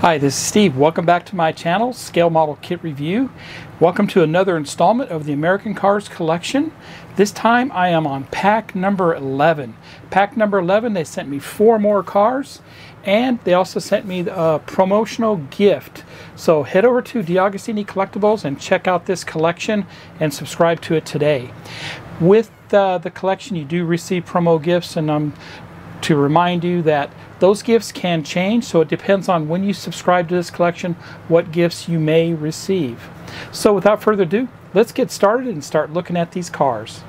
Hi, this is Steve. Welcome back to my channel, Scale Model Kit Review. Welcome to another installment of the American Cars Collection. This time I am on pack number 11. Pack number 11, they sent me four more cars and they also sent me a promotional gift. So head over to DeAgostini Collectibles and check out this collection and subscribe to it today. With uh, the collection, you do receive promo gifts and I'm to remind you that those gifts can change, so it depends on when you subscribe to this collection what gifts you may receive. So without further ado, let's get started and start looking at these cars.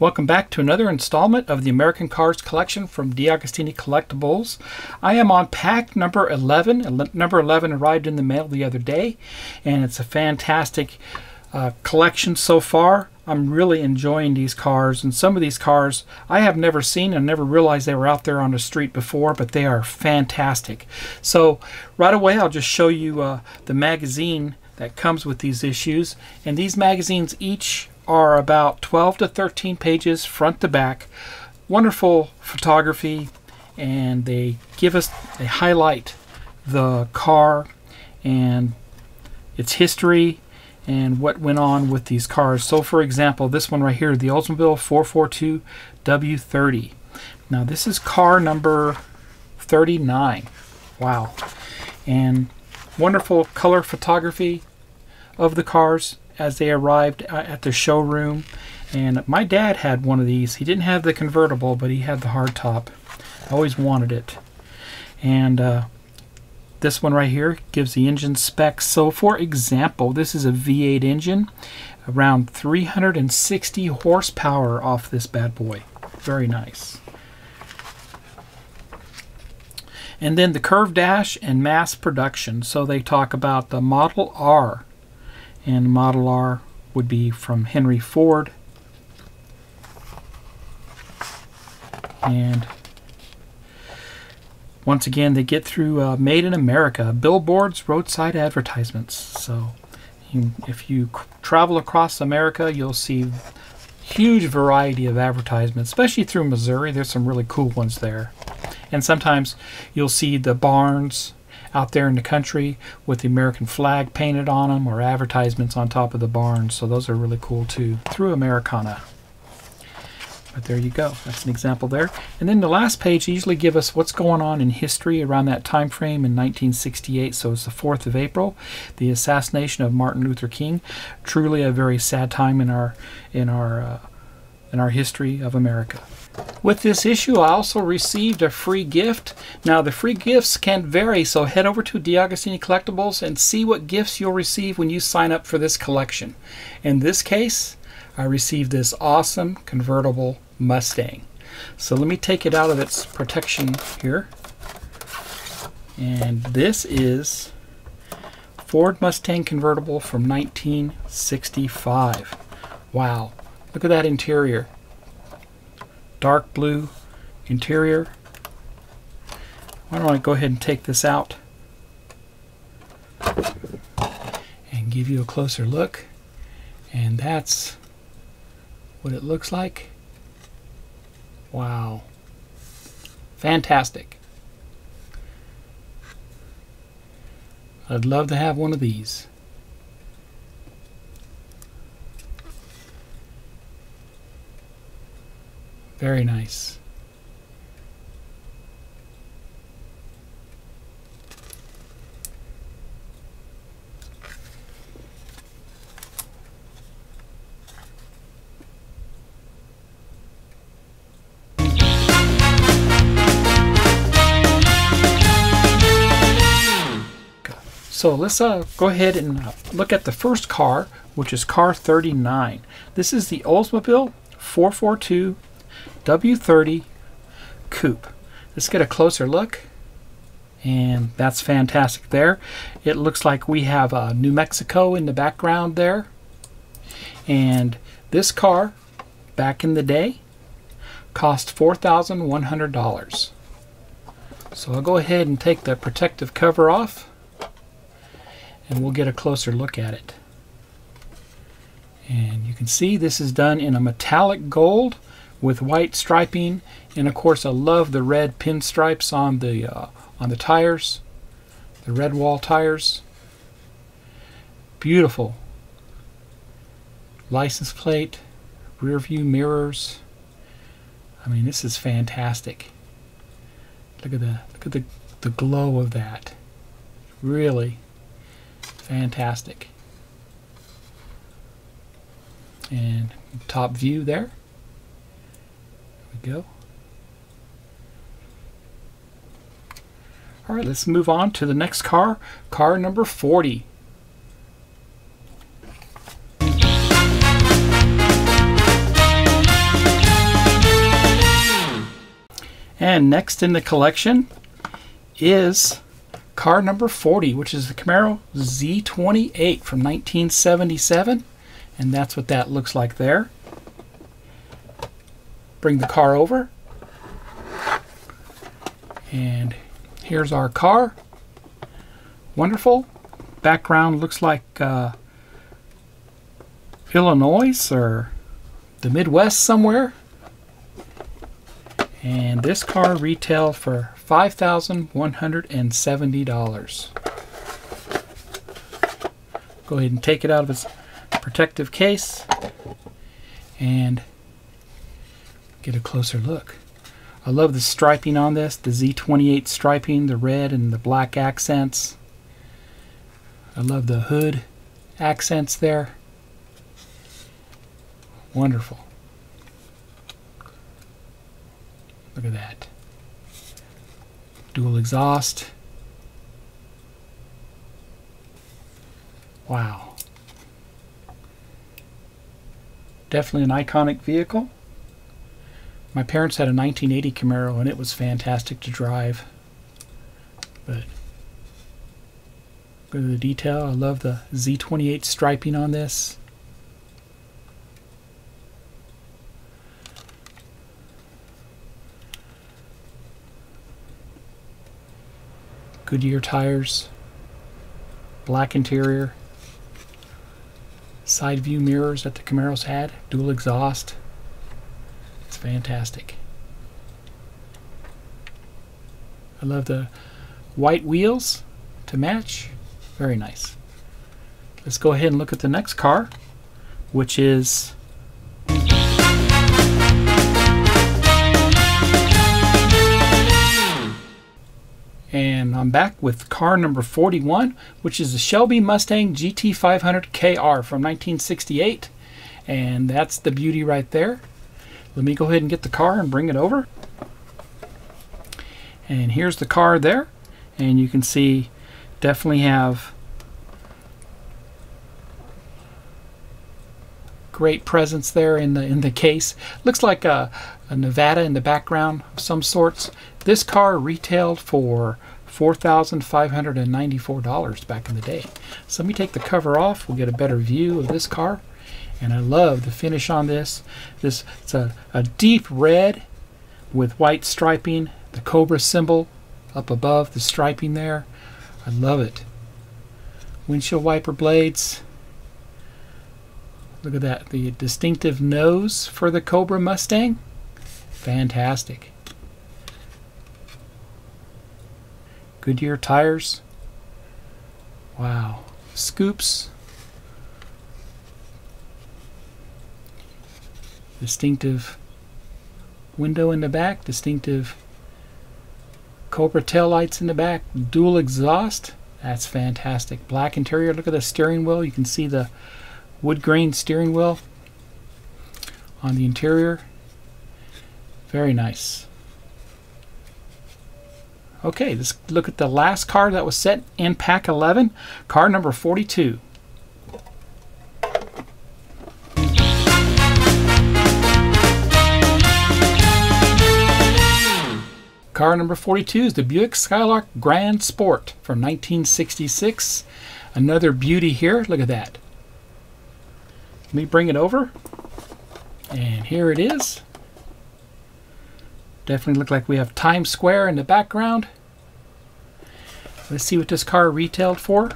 Welcome back to another installment of the American Cars Collection from DeAgostini Collectibles. I am on pack number 11. Number 11 arrived in the mail the other day, and it's a fantastic uh, collection so far. I'm really enjoying these cars, and some of these cars I have never seen and never realized they were out there on the street before, but they are fantastic. So right away I'll just show you uh, the magazine that comes with these issues, and these magazines each are about 12 to 13 pages front to back. Wonderful photography, and they give us, they highlight the car and its history and what went on with these cars. So, for example, this one right here, the Oldsmobile 442 W30. Now, this is car number 39. Wow. And wonderful color photography of the cars as they arrived at the showroom. And my dad had one of these. He didn't have the convertible, but he had the hardtop. I always wanted it. And uh, this one right here gives the engine specs. So for example, this is a V8 engine, around 360 horsepower off this bad boy. Very nice. And then the curve dash and mass production. So they talk about the Model R and Model R would be from Henry Ford. And once again, they get through uh, Made in America, billboards, roadside advertisements. So you, if you travel across America, you'll see huge variety of advertisements, especially through Missouri. There's some really cool ones there. And sometimes you'll see the barns out there in the country with the American flag painted on them or advertisements on top of the barns. So those are really cool too through Americana. But there you go. That's an example there. And then the last page usually give us what's going on in history around that time frame in 1968. So it's the 4th of April, the assassination of Martin Luther King. Truly a very sad time in our in our uh, in our history of America. With this issue, I also received a free gift. Now, the free gifts can vary, so head over to DeAgostini Collectibles and see what gifts you'll receive when you sign up for this collection. In this case, I received this awesome convertible Mustang. So let me take it out of its protection here. And this is Ford Mustang convertible from 1965. Wow, look at that interior dark blue interior. Why don't I go ahead and take this out and give you a closer look. And that's what it looks like. Wow. Fantastic. I'd love to have one of these. Very nice. So let's uh, go ahead and uh, look at the first car, which is car 39. This is the Oldsmobile 442 W30 Coupe. Let's get a closer look. And that's fantastic there. It looks like we have uh, New Mexico in the background there. And this car, back in the day, cost $4,100. So I'll go ahead and take the protective cover off. and we'll get a closer look at it. And you can see this is done in a metallic gold with white striping and of course I love the red pinstripes on the uh, on the tires the red wall tires. Beautiful. License plate rear view mirrors. I mean this is fantastic. Look at the look at the, the glow of that. Really fantastic. And top view there we go. All right, let's move on to the next car, car number 40. And next in the collection is car number 40, which is the Camaro Z28 from 1977. And that's what that looks like there bring the car over. And here's our car. Wonderful. Background looks like uh, Illinois or the Midwest somewhere. And this car retailed for $5,170. Go ahead and take it out of its protective case and get a closer look. I love the striping on this, the Z28 striping, the red and the black accents. I love the hood accents there. Wonderful. Look at that. Dual exhaust. Wow. Definitely an iconic vehicle. My parents had a 1980 Camaro and it was fantastic to drive. But go to the detail. I love the Z28 striping on this. Goodyear tires, black interior, side view mirrors that the Camaros had, dual exhaust fantastic. I love the white wheels to match. Very nice. Let's go ahead and look at the next car, which is and I'm back with car number 41, which is the Shelby Mustang GT500 KR from 1968. And that's the beauty right there. Let me go ahead and get the car and bring it over. And here's the car there. And you can see definitely have great presence there in the in the case. Looks like a, a Nevada in the background of some sorts. This car retailed for $4,594 back in the day. So let me take the cover off. We'll get a better view of this car and I love the finish on this. This it's a, a deep red with white striping, the cobra symbol up above the striping there. I love it. Windshield wiper blades. Look at that, the distinctive nose for the Cobra Mustang. Fantastic. Goodyear tires. Wow. Scoops. Distinctive window in the back, distinctive Cobra tail lights in the back, dual exhaust. That's fantastic. Black interior. Look at the steering wheel. You can see the wood grain steering wheel on the interior. Very nice. Okay, let's look at the last car that was set in pack 11, car number 42. Car number 42 is the Buick Skylark Grand Sport from 1966. Another beauty here. Look at that. Let me bring it over. And here it is. Definitely look like we have Times Square in the background. Let's see what this car retailed for.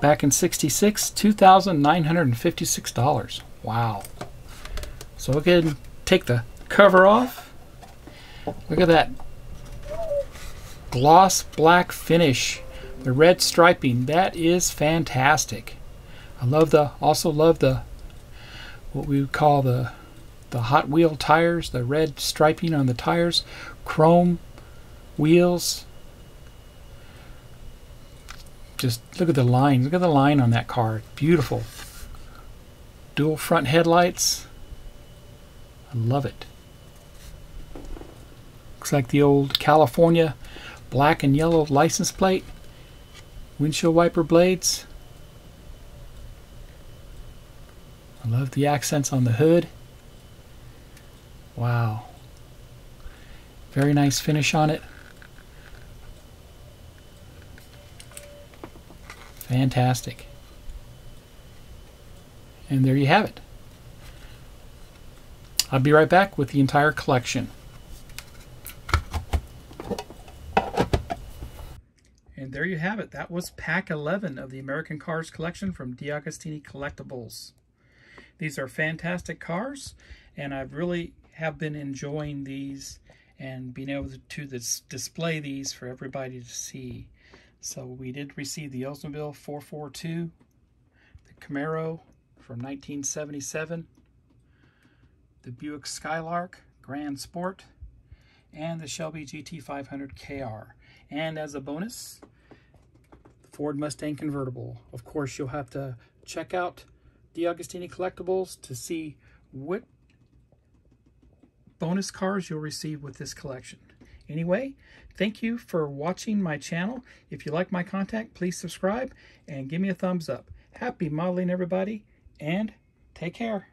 Back in 66, $2,956. Wow. So we'll go ahead and take the cover off. Look at that gloss black finish. The red striping. That is fantastic. I love the also love the what we would call the the Hot Wheel tires, the red striping on the tires, chrome wheels. Just look at the line. Look at the line on that car. Beautiful. Dual front headlights. I love it. Looks like the old California black and yellow license plate. Windshield wiper blades. I love the accents on the hood. Wow. Very nice finish on it. Fantastic. And there you have it. I'll be right back with the entire collection. And there you have it. That was pack 11 of the American Cars collection from DeAgostini Collectibles. These are fantastic cars, and I really have been enjoying these and being able to dis display these for everybody to see. So we did receive the Oldsmobile 442, the Camaro from 1977, the Buick Skylark Grand Sport, and the Shelby GT500 KR. And as a bonus, Ford Mustang convertible. Of course, you'll have to check out DeAgostini Collectibles to see what bonus cars you'll receive with this collection. Anyway, thank you for watching my channel. If you like my content, please subscribe and give me a thumbs up. Happy modeling, everybody, and take care.